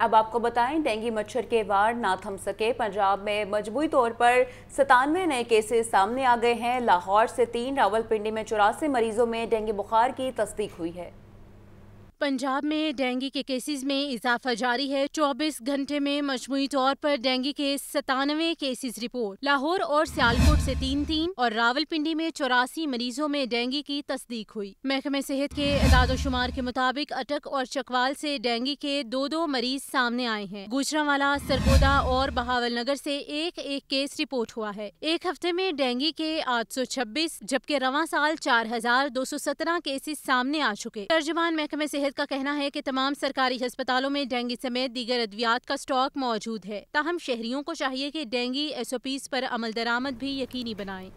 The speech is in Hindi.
अब आपको बताएँ, डेंगू मच्छर के वार ना थम सके। पंजाब में मजबूरी तौर पर सतानवे नए केसेस सामने आ गए हैं। लाहौर से तीन, रावलपिंडी में चौरासी मरीजों में डेंगू बुखार की तस्दीक हुई है। पंजाब में डेंगू के केसेस में इजाफा जारी है। 24 घंटे में मजमू तौर पर डेंगू के सतानवे केसेस रिपोर्ट। लाहौर और सियालकोट से तीन तीन और रावलपिंडी में चौरासी मरीजों में डेंगू की तस्दीक हुई। महकमे सेहत के इदादोशुमार के मुताबिक अटक और चकवाल से डेंगू के दो दो मरीज़ सामने आए हैं। गुजरावाला सरगोदा और बहावल नगर से एक एक केस रिपोर्ट हुआ है। एक हफ़्ते में डेंगू के आठ सौ छब्बीस, जबकि रवा साल चार हज़ार दो सौ सत्रह केसेस सामने आ चुके। तर्जमान महकमे सेहत का कहना है कि तमाम सरकारी अस्पतालों में डेंगू समेत दीगर अद्वियात का स्टॉक मौजूद है। ताहम शहरियों को चाहिए कि डेंगू एस ओ पीज पर अमल दरामद भी यकीनी बनाएँ।